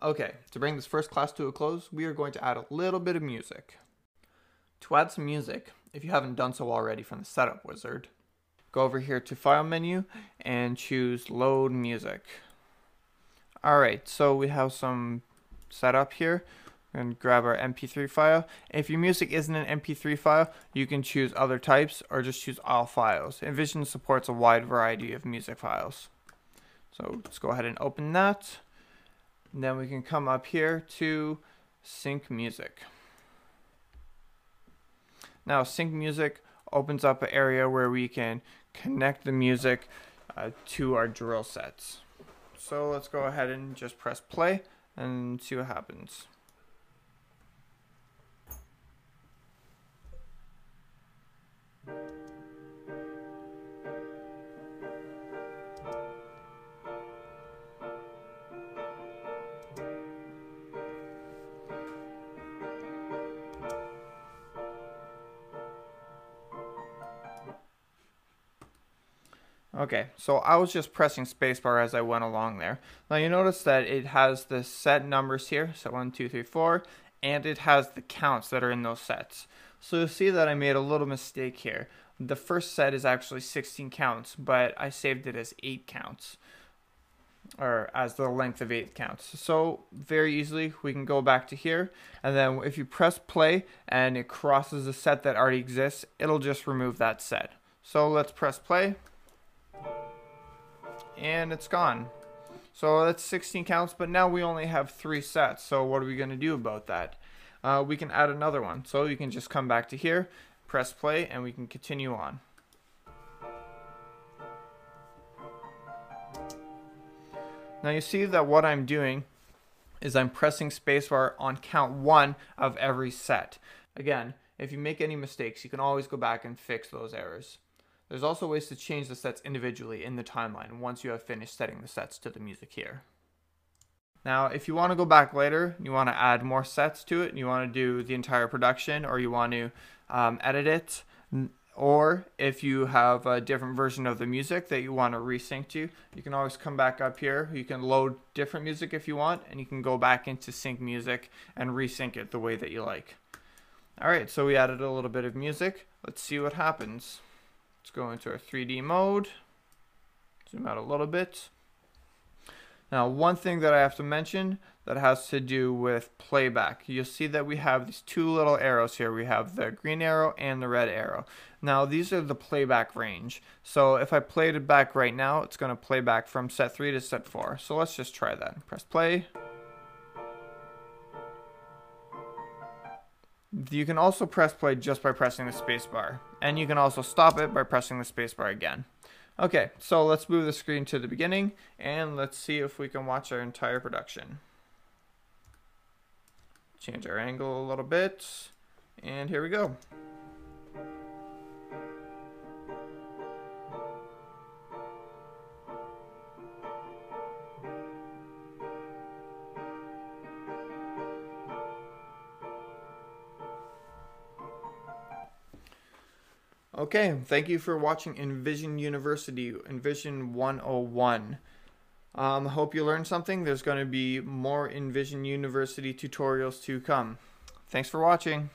Okay, to bring this first class to a close, we are going to add a little bit of music. To add some music, if you haven't done so already from the setup wizard, go over here to file menu and choose load music. Alright, so we have some setup here and grab our mp3 file. If your music isn't an mp3 file, you can choose other types or just choose all files. Envision supports a wide variety of music files. So let's go ahead and open that. And then we can come up here to sync music. Now sync music opens up an area where we can connect the music uh, to our drill sets. So let's go ahead and just press play and see what happens. Okay, so I was just pressing spacebar as I went along there. Now you notice that it has the set numbers here, so one, two, three, four, and it has the counts that are in those sets. So you'll see that I made a little mistake here. The first set is actually 16 counts, but I saved it as 8 counts, or as the length of 8 counts. So very easily, we can go back to here, and then if you press play and it crosses a set that already exists, it'll just remove that set. So let's press play and it's gone. So that's 16 counts, but now we only have three sets. So what are we going to do about that? Uh, we can add another one. So you can just come back to here, press play, and we can continue on. Now you see that what I'm doing is I'm pressing spacebar on count one of every set. Again, if you make any mistakes, you can always go back and fix those errors. There's also ways to change the sets individually in the timeline once you have finished setting the sets to the music here. Now, if you want to go back later, you want to add more sets to it, and you want to do the entire production, or you want to um, edit it, or if you have a different version of the music that you want to resync to, you can always come back up here. You can load different music if you want, and you can go back into sync music and resync it the way that you like. All right, so we added a little bit of music. Let's see what happens. Let's go into our 3D mode. Zoom out a little bit. Now, one thing that I have to mention that has to do with playback. You'll see that we have these two little arrows here. We have the green arrow and the red arrow. Now, these are the playback range. So if I played it back right now, it's going to play back from set 3 to set 4. So let's just try that. Press play. You can also press play just by pressing the spacebar. And you can also stop it by pressing the spacebar again. Okay, so let's move the screen to the beginning and let's see if we can watch our entire production. Change our angle a little bit and here we go. Okay, thank you for watching Envision University, Envision 101. Um, hope you learned something. There's going to be more Envision University tutorials to come. Thanks for watching.